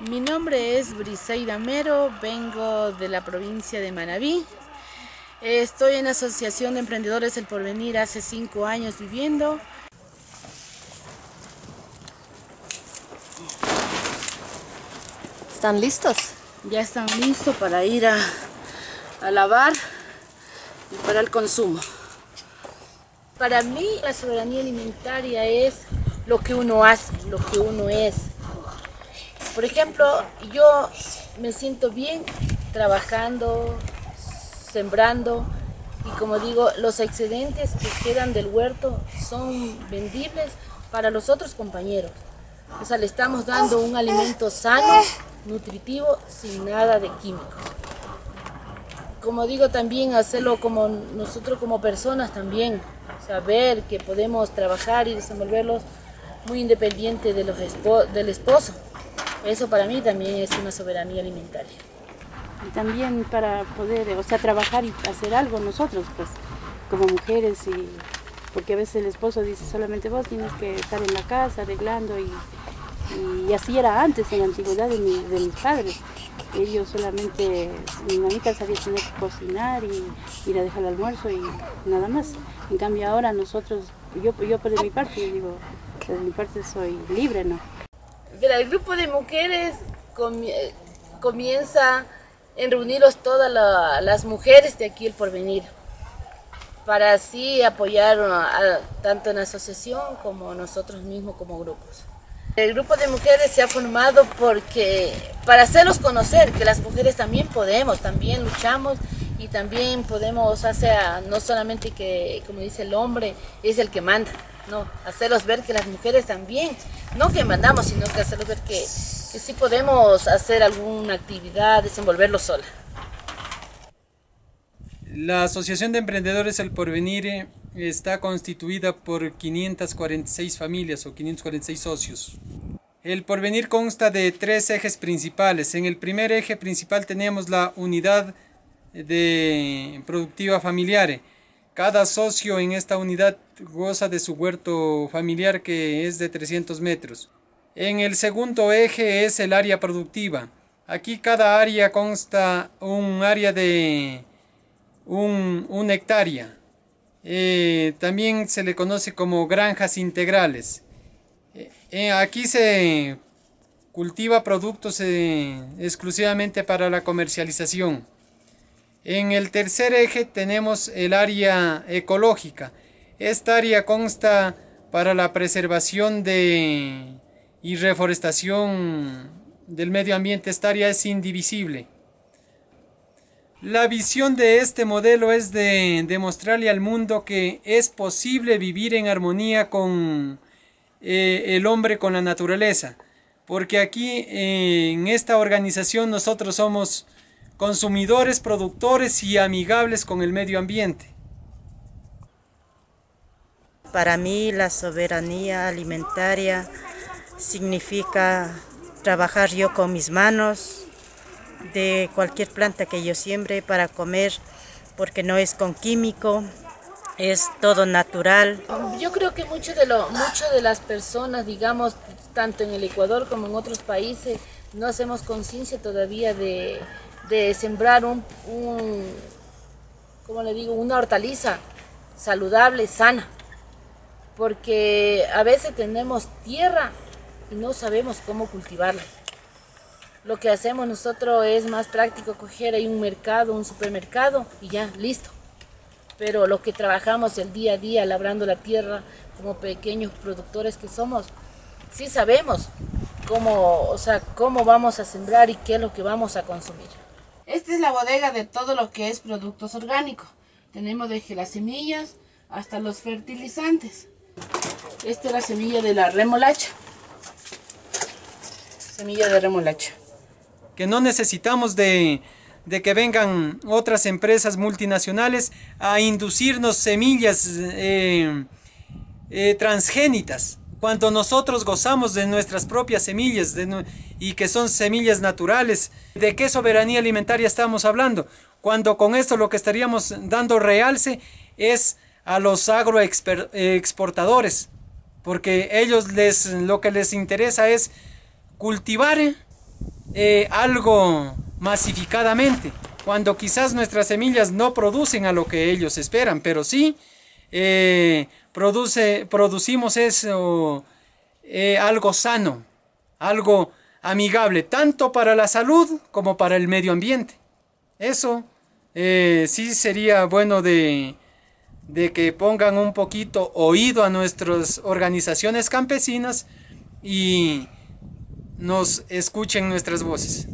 Mi nombre es Briseida Mero, vengo de la provincia de Manabí. Estoy en la Asociación de Emprendedores del Porvenir hace cinco años viviendo. ¿Están listos? Ya están listos para ir a, a lavar y para el consumo. Para mí la soberanía alimentaria es lo que uno hace, lo que uno es. Por ejemplo, yo me siento bien trabajando, sembrando y como digo, los excedentes que quedan del huerto son vendibles para los otros compañeros. O sea, le estamos dando un alimento sano, nutritivo, sin nada de químicos. Como digo, también hacerlo como nosotros como personas también, saber que podemos trabajar y desenvolverlos muy independiente de los del esposo. Eso para mí también es una soberanía alimentaria. Y también para poder, o sea, trabajar y hacer algo nosotros, pues, como mujeres, y porque a veces el esposo dice solamente vos tienes que estar en la casa arreglando y, y así era antes en la antigüedad de, de mis padres. Ellos solamente, mi mamita sabía tener que cocinar y ir a dejar el almuerzo y nada más. En cambio ahora nosotros, yo, yo por mi parte, yo digo, de mi parte soy libre, ¿no? El grupo de mujeres comienza en reunirlos todas las mujeres de aquí el porvenir para así apoyar tanto en la asociación como nosotros mismos como grupos. El grupo de mujeres se ha formado porque para hacerlos conocer que las mujeres también podemos, también luchamos y también podemos, sea, no solamente que, como dice el hombre, es el que manda, no, hacerlos ver que las mujeres también, no que mandamos, sino que hacerlos ver que, que sí podemos hacer alguna actividad, desenvolverlo sola. La Asociación de Emprendedores El Porvenir eh, está constituida por 546 familias o 546 socios. El porvenir consta de tres ejes principales. En el primer eje principal tenemos la unidad de productiva familiar. Cada socio en esta unidad goza de su huerto familiar que es de 300 metros. En el segundo eje es el área productiva. Aquí cada área consta un área de un, una hectárea. Eh, también se le conoce como granjas integrales. Eh, eh, aquí se cultiva productos exclusivamente para la comercialización. En el tercer eje tenemos el área ecológica. Esta área consta para la preservación de y reforestación del medio ambiente. Esta área es indivisible. La visión de este modelo es de demostrarle al mundo que es posible vivir en armonía con eh, el hombre, con la naturaleza. Porque aquí en esta organización nosotros somos consumidores, productores y amigables con el medio ambiente. Para mí la soberanía alimentaria significa trabajar yo con mis manos, de cualquier planta que yo siembre para comer, porque no es con químico, es todo natural. Yo creo que mucho de, lo, mucho de las personas, digamos, tanto en el Ecuador como en otros países, no hacemos conciencia todavía de, de sembrar un, un, ¿cómo le digo?, una hortaliza saludable, sana. Porque a veces tenemos tierra y no sabemos cómo cultivarla. Lo que hacemos nosotros es más práctico coger ahí un mercado, un supermercado y ya, listo. Pero lo que trabajamos el día a día, labrando la tierra como pequeños productores que somos, sí sabemos cómo, o sea, cómo vamos a sembrar y qué es lo que vamos a consumir. Esta es la bodega de todo lo que es productos orgánicos. Tenemos desde las semillas hasta los fertilizantes. Esta es la semilla de la remolacha. Semilla de remolacha que no necesitamos de, que vengan otras empresas multinacionales a inducirnos semillas eh, eh, transgénitas, cuando nosotros gozamos de nuestras propias semillas y que son semillas naturales. ¿De qué soberanía alimentaria estamos hablando? Cuando con esto lo que estaríamos dando realce es a los agroexportadores, porque ellos les, lo que les interesa es cultivar eh, algo masificadamente, cuando quizás nuestras semillas no producen a lo que ellos esperan, pero sí eh, produce, producimos eso, eh, algo sano, algo amigable, tanto para la salud como para el medio ambiente. Eso sí sería bueno de, de que pongan un poquito oído a nuestras organizaciones campesinas y nos escuchen nuestras voces.